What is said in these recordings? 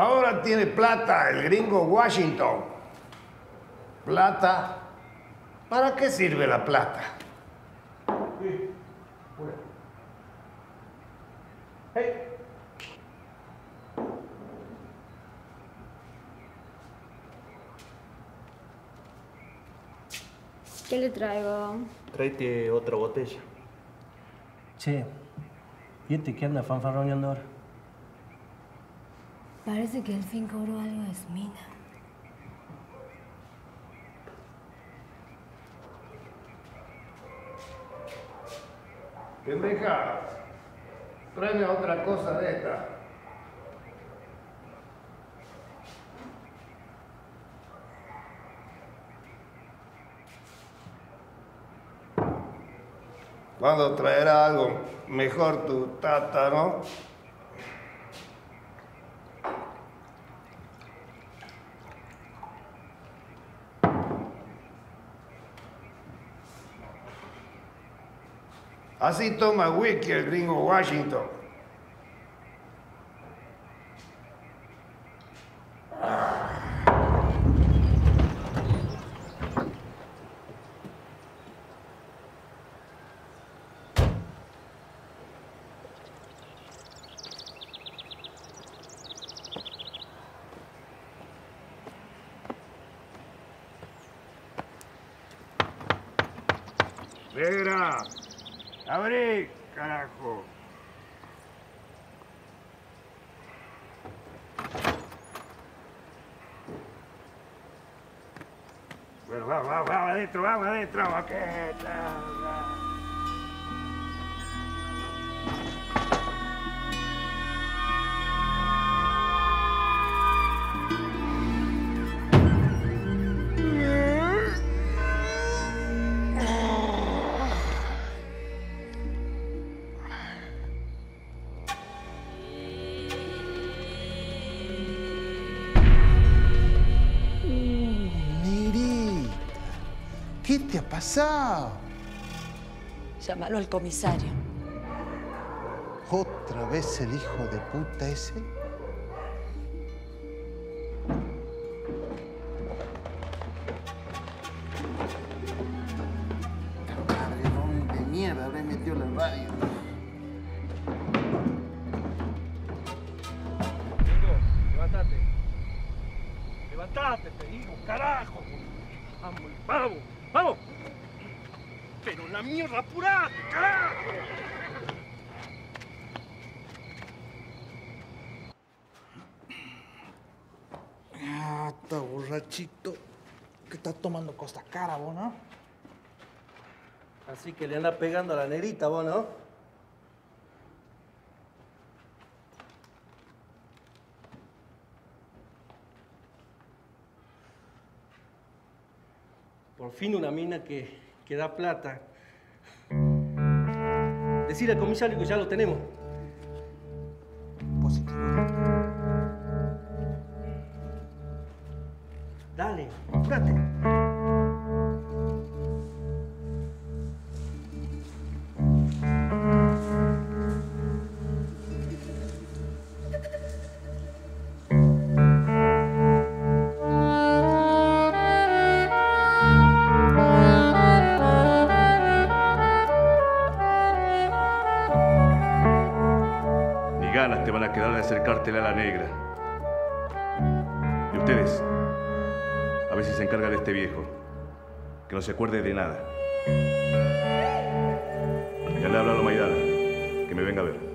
Ahora tiene plata el gringo Washington. ¿Plata? ¿Para qué sirve la plata? ¿Qué le traigo? Tráete otra botella. Che, ¿y este qué anda fanfarroneando ahora? Parece que el fin cobró algo de Smina. Pendeja, tráeme otra cosa de esta. ¿Cuándo traerá algo mejor tu tata, no? Así toma whisky el gringo Washington. Vera, abrí, carajo. Bueno, vamos, vamos, vamos adentro, vamos adentro, boqueta. Pasado? Llámalo al comisario. ¿Otra vez el hijo de puta ese? Madre, ¿dónde mierda habré metido la radio? Levantate. Levantate, te digo, carajo. Vamos, el pavo. La mierda, apurate, carajo. Ah, está borrachito. ¿Qué estás tomando costa cara, vos, no? Así que le anda pegando a la negrita, vos, ¿no? Por fin una mina que, que da plata. Decirle al comisario que ya lo tenemos. Si se encarga de este viejo, que no se acuerde de nada. Ya le he hablado a Maidana, que me venga a ver.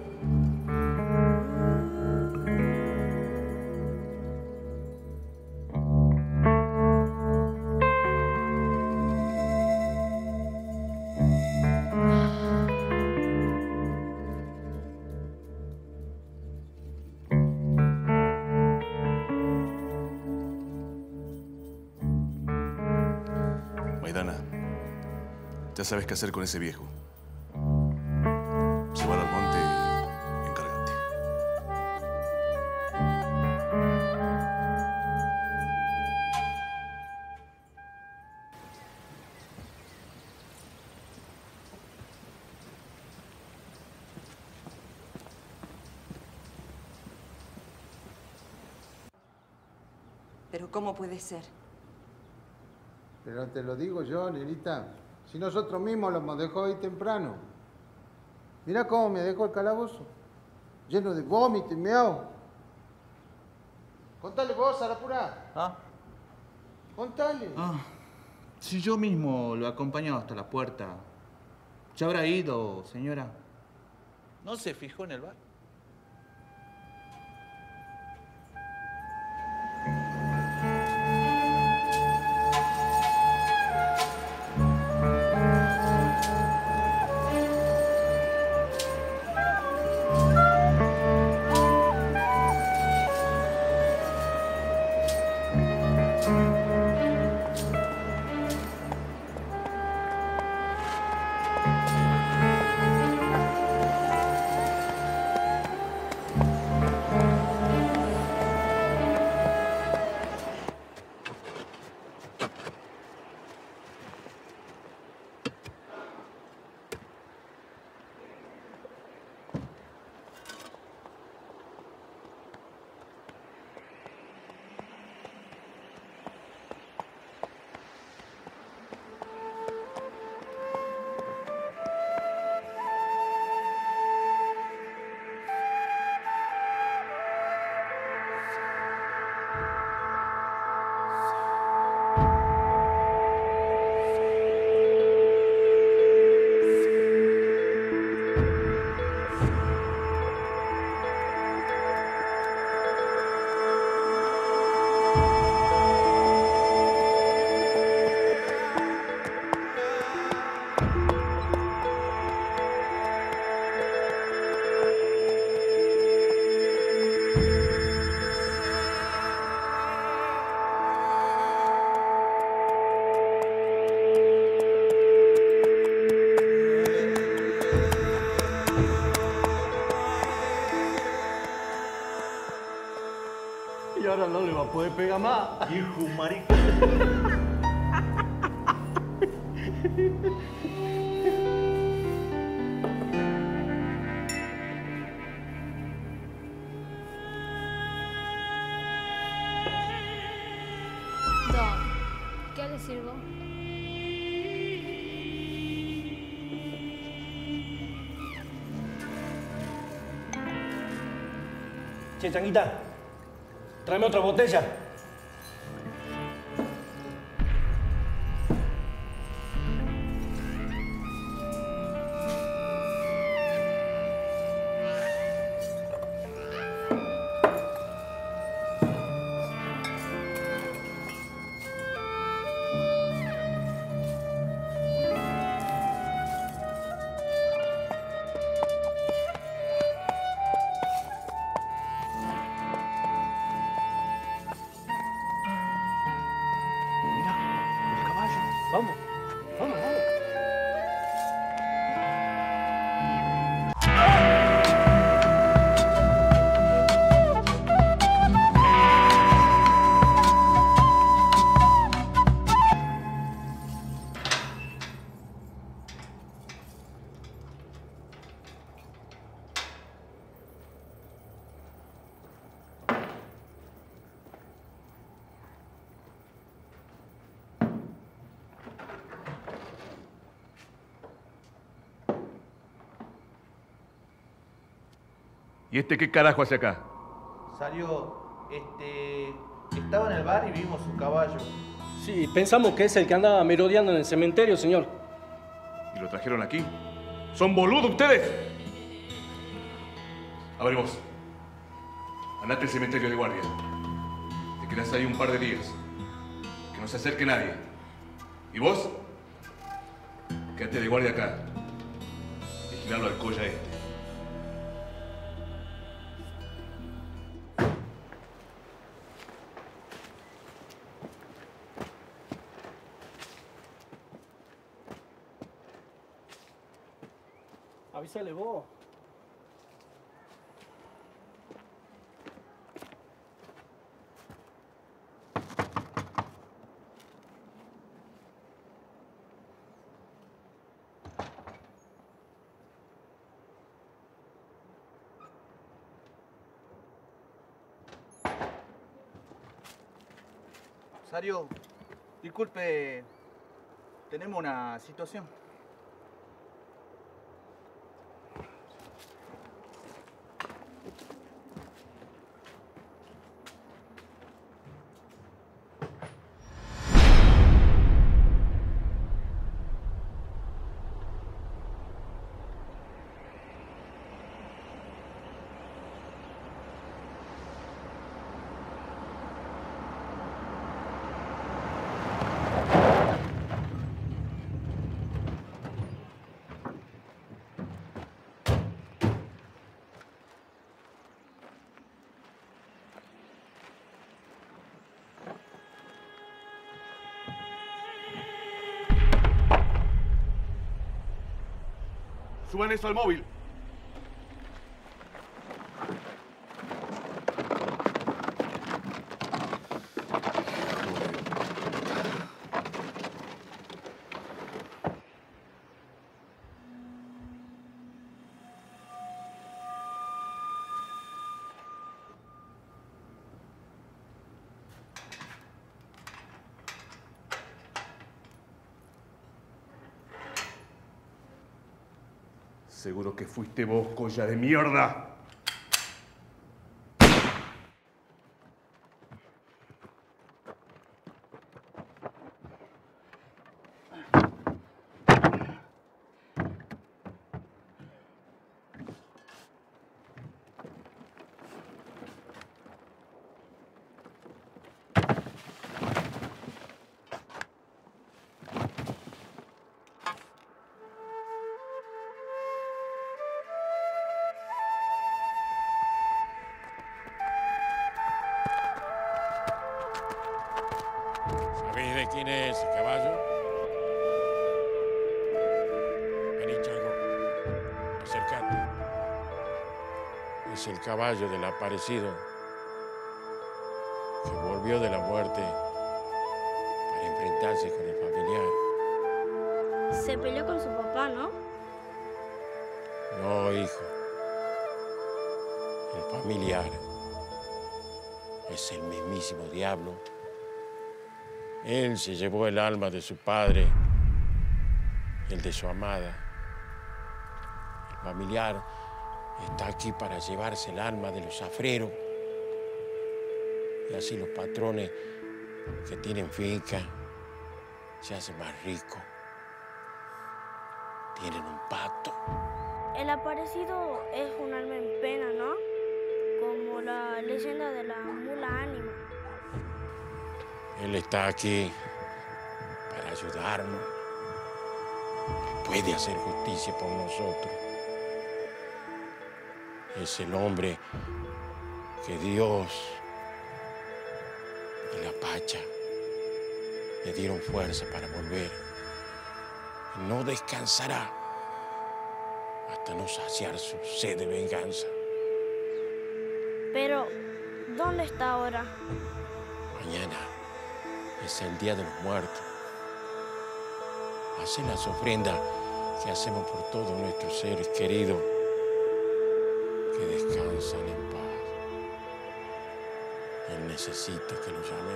Sabes qué hacer con ese viejo. Llévalo al monte y encárgate. Pero ¿cómo puede ser? Pero te lo digo yo, Nerita. Si nosotros mismos lo hemos dejado ahí temprano. Mira cómo me dejó el calabozo. Lleno de vómito y meao. Contale vos, Arapura. ¿Ah? Contale. Ah, si yo mismo lo he acompañado hasta la puerta. ¿Ya habrá ido, señora? ¿No se fijó en el bar? Changuita, tráeme otra botella. Este qué carajo hace acá? Salió, este, estaba en el bar y vimos su caballo. Sí, pensamos que es el que andaba merodeando en el cementerio, señor. ¿Y lo trajeron aquí? ¿Son boludos ustedes? A ver vos. Andate al cementerio de guardia. Te quedás ahí un par de días. Que no se acerque nadie. ¿Y vos? Quédate de guardia acá. Vigilarlo al colla este. Sario, disculpe, tenemos una situación. Suban eso al móvil. Seguro que fuiste vos, colla de mierda. Caballo del aparecido que volvió volvió de la muerte para enfrentarse con el familiar. Se peleó con su papá, ¿no? No, hijo. El familiar es el mismísimo diablo. Él se llevó el alma de su padre, el de su amada. El familiar está aquí para llevarse el alma de los afreros. Y así los patrones que tienen finca se hacen más ricos. Tienen un pacto. El aparecido es un alma en pena, ¿no? Como la leyenda de la mula ánima. Él está aquí para ayudarnos. Puede hacer justicia por nosotros. Es el hombre que Dios y la Pacha le dieron fuerza para volver. No descansará hasta no saciar su sed de venganza. Pero, ¿dónde está ahora? Mañana es el Día de los Muertos. Hace las ofrendas que hacemos por todos nuestros seres queridos que descansan en paz. Él necesita que lo llame.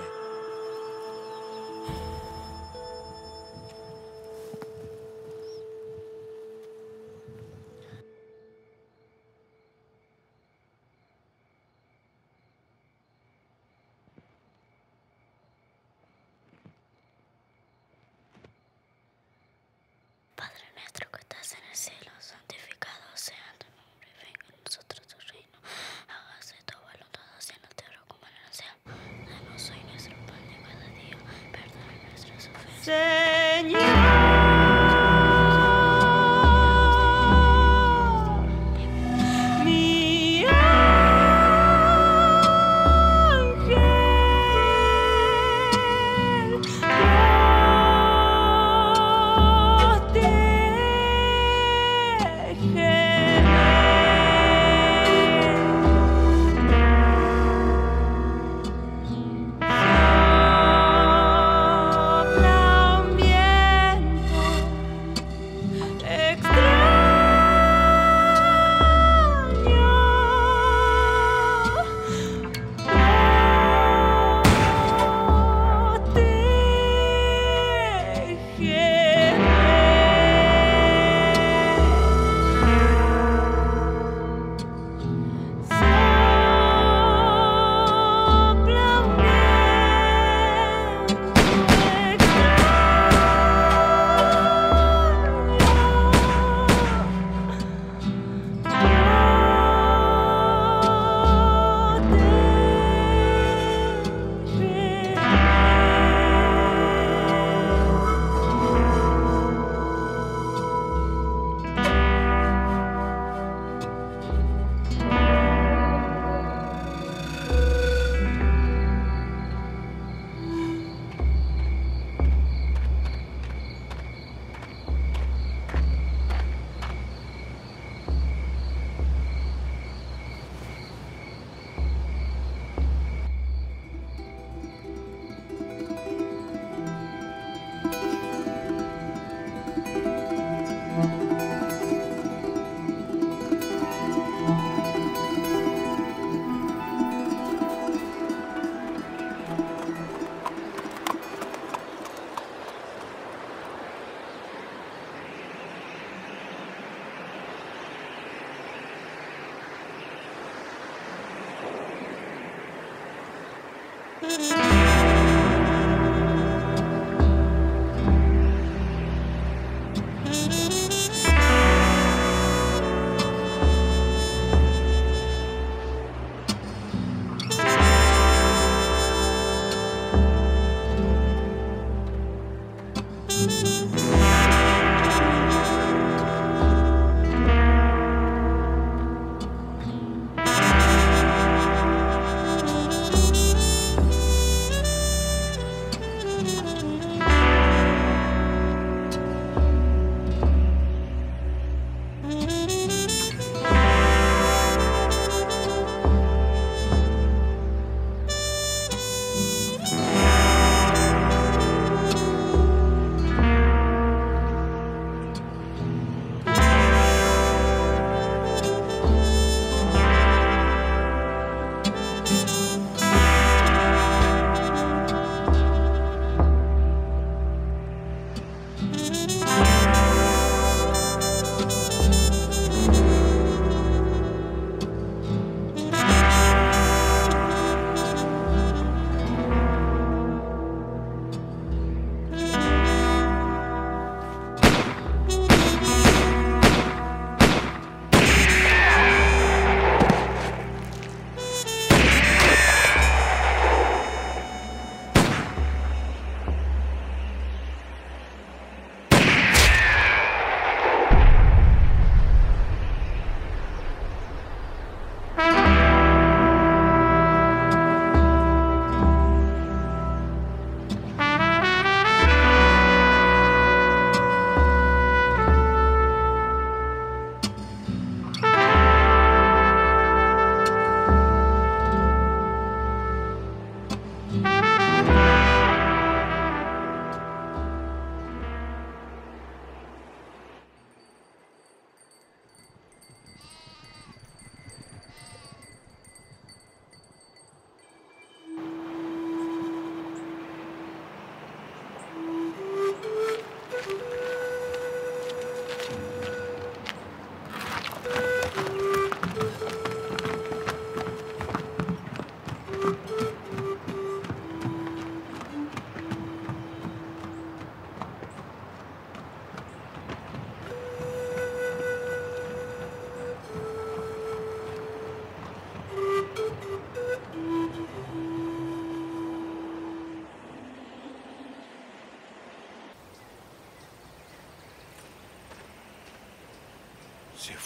Padre nuestro que estás en el cielo, santificado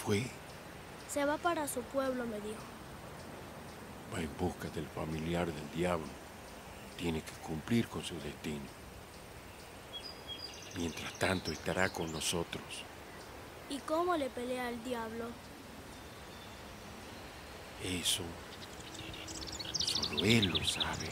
Fue, Se va para su pueblo, me dijo. va en busca del familiar del diablo. Tiene que cumplir con su destino. Mientras tanto estará con nosotros. ¿Y cómo le pelea al diablo? Eso solo él lo sabe.